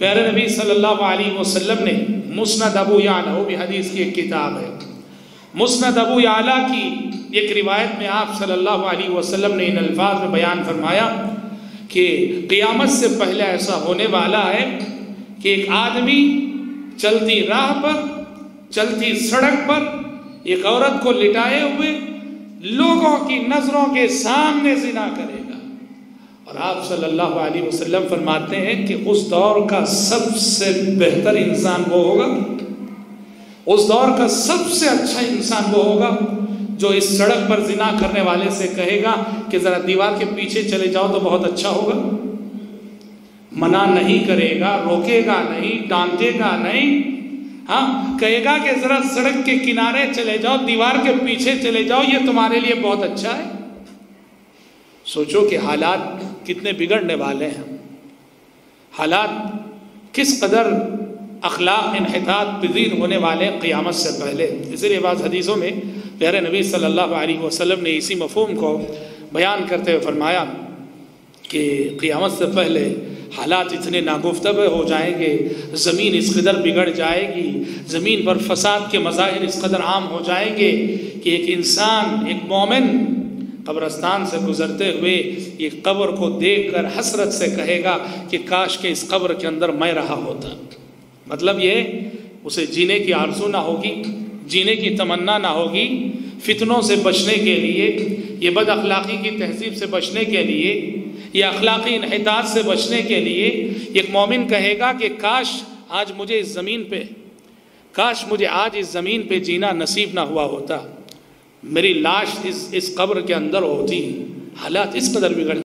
प्यारे नबी सल्लल्लाहु अलैहि वसल्लम ने मुस्नद अबू याला, वो भी हदीस की एक किताब है। मुस्नद अबू याला की एक रिवायत में आप सल्लल्लाहु अलैहि वसल्लम ने इन अल्फाज में बयान फरमाया कि क़ियामत से पहले ऐसा होने वाला है कि एक आदमी चलती राह पर, चलती सड़क पर एक औरत को लिटाए हुए लोगों की नज़रों के सामने जिना करेगा। और आप सल्लल्लाहु अलैहि वसल्लम फरमाते हैं कि उस दौर का सबसे बेहतर इंसान वो होगा। उस दौर का सबसे अच्छा इंसान वो होगा जो इस सड़क पर जिना करने वाले से कहेगा कि ज़रा दीवार के पीछे चले जाओ तो बहुत अच्छा होगा। मना नहीं करेगा, रोकेगा नहीं, डांटेगा नहीं। हाँ कहेगा कि ज़रा सड़क के किनारे चले जाओ, दीवार के पीछे चले जाओ, ये तुम्हारे लिए बहुत अच्छा है। सोचो कि हालात कितने बिगड़ने वाले हैं। हालात किस कदर अखलाक, इनहतात पजीर होने वाले क़ियामत से पहले। इसीलिए बाज़ हदीसों में प्यारे नबी सल्लल्लाहु अलैहि वसल्लम ने इसी मफहम को बयान करते हुए फरमाया कि क़ियामत से पहले हालात इतने नागुफ्तब हो जाएँगे, ज़मीन इस कदर बिगड़ जाएगी, ज़मीन पर फसाद के मज़ाहिर इस कदर आम हो जाएँगे कि एक इंसान, एक मोमिन कब्रस्तान से गुजरते हुए ये कब्र को देखकर हसरत से कहेगा कि काश के इस कब्र के अंदर मैं रहा होता। मतलब ये, उसे जीने की आरज़ू ना होगी, जीने की तमन्ना ना होगी, फितनों से बचने के लिए, ये बद अखलाक़ी की तहजीब से बचने के लिए, ये अखलाक़ी इनहतात से बचने के लिए, एक मोमिन कहेगा कि काश आज मुझे इस ज़मीन पे, काश मुझे आज इस ज़मीन पे जीना नसीब ना हुआ होता। मेरी लाश इस इस कब्र के अंदर होती हालात इस कदर बिगड़